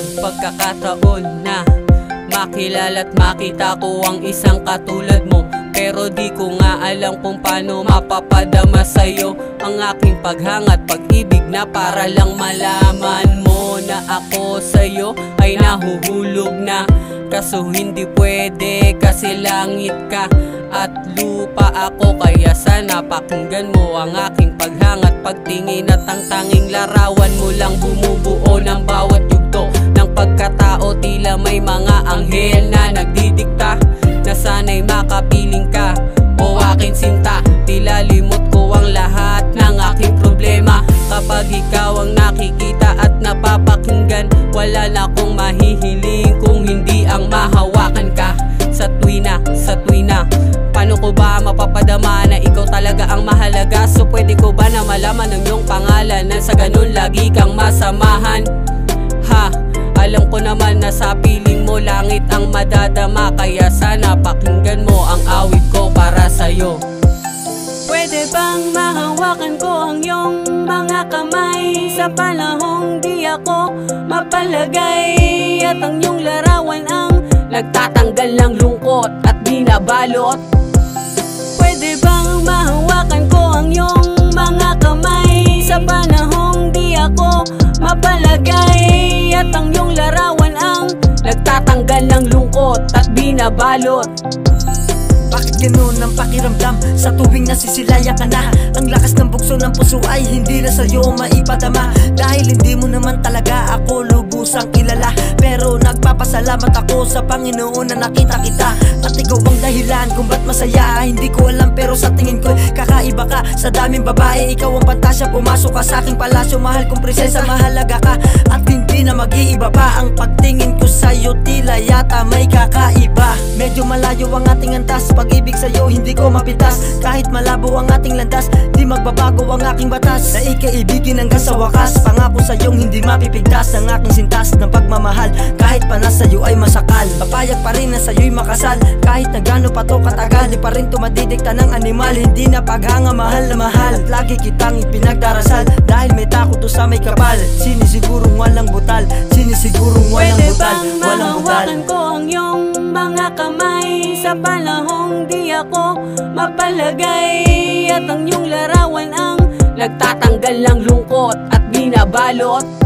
pagkakataon na Makilala at makita ko ang isang katulad mo. Pero di ko nga alam kung paano mapapadama sa'yo Ang aking paghangat, pag-ibig na para lang malaman mo Na ako sa'yo ay nahuhulog na. Kaso hindi pwede kasi langit ka at lupa ako. Kaya sana pakinggan mo ang aking paghangat Pagtingin at ang tanging larawan mo lang bumubuo ng bawat may mga anghel na nagdidikta Na sana'y makapiling ka o aking sinta. Tila limot ko ang lahat ng aking problema. Kapag ikaw ang nakikita at napapakinggan Wala na akong mahihiling kung hindi ang mahawakan ka. Sa tuwina, sa tuwina Paano ko ba mapapadama na ikaw talaga ang mahalaga? So pwede ko ba na malaman ang iyong pangalan Na sa ganun lagi kang masamahan? Ha, alam ko naman na sa piling mo langit ang madadama Kaya sana pakinggan mo ang awit ko para sa'yo. Pwede bang mahawakan ko ang iyong mga kamay? Sa panahong di ako mapalagay At ang iyong larawan ang nagtatanggal ng lungkot at binabalot at binabalot Bakit ganun ang pakiramdam? Sa tuwing nasisilayan ka na Ang lakas ng bukso ng puso ay hindi na sa'yo maipadama. Dahil hindi mo naman talaga ako lubusang kilala Pero nagpapasalamat ako sa Panginoon na nakita kita. At ikaw ang dahilan kung ba't masaya. Hindi ko alam pero sa tingin ko kakaiba ka. Sa daming babae ikaw ang pantasya. Pumasok ka sa aking palasyo. Mahal kong presensya mahalaga ka. At hindi na mag-iiba pa. Ang pagtingin ko sa'yo tila yata may kakaiba. Medyo malayo ang ating antas. Pag-ibig sa'yo hindi ko mapitas. Kahit malabo ang ating landas Di magbabago ang aking batas. Na ikaibigin hanggang sa wakas. Pangako sa'yong hindi mapipigtas Ang aking sintas ng pagmamahal. Kahit pa na sa'yo ay masakal. Papayag pa rin na sa'yo'y makasal. Kahit na gano pa to katagal Di pa rin tumadidikta ng animal. Hindi na paghanga mahal na mahal. At lagi kitang ipinagdarasal. Dahil may takot to sa may kapal. Sinisigurong walang butal. Sinisigurong walang Pwede butal. bang Walang butal. ko ang iyong mga kamay? Sa panahong di ako mapalagay At ang iyong larawan ang nagtatanggal ng lungkot at binabalot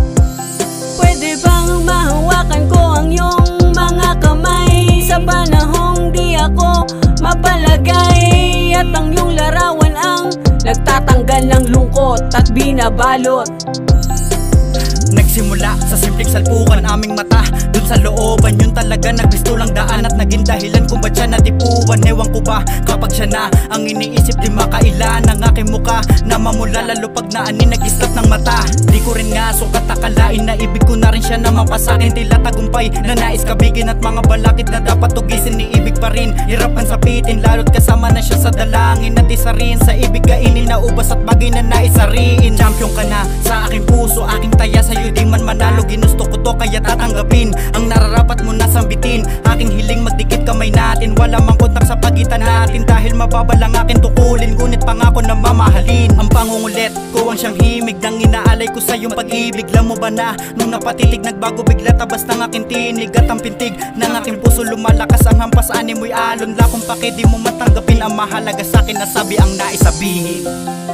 Pwede bang mahawakan ko ang iyong mga kamay? Sa panahong di ako mapalagay At ang iyong larawan ang nagtatanggal ng lungkot at binabalot. Nagsimula sa simpleng salpukan aming mata. Dun sa looban yun talaga nagbisto lang daan At naging dahilan kung ba't siya natipuan. Ewan ko ba kapag siya na. Ang iniisip Di makailan ang aking muka. Na mamula lalo pag naanin nag-islap ng mata. Di ko rin nga sukat akalain na ibig ko na rin siya na mapasakin Tila tagumpay na nais kabigin At mga balakid na dapat tugisin. Ni ibig pa rin Hirap kang sapitin. Lalo't kasama na siya sa dalangin At isa rin. Sa ibig kainin na ubas at bagay na naisariin. Champion ka na sa aking puso, aking taya. Sa'yo di man manalo, ginusto ko to kaya tatanggapin. Ang nararapat mo na sambitin Aking hiling magdikit kamay natin. Wala mang kontak sa pagitan natin. Dahil mababa lang akin tukulin. Ngunit pangako na mamahalin. Ang pangungulit ko ang siyang himig. Nang inaalay ko sa iyong pag-ibig. Lam mo ba na nung napatitig Nagbago bigla tabas ng aking tinig. At ang pintig ng aking puso lumalakas Ang hampas. Ani mo'y alon La kung pake. Di mo matanggapin Ang mahalaga sa akin. Na sabi ang naisabihin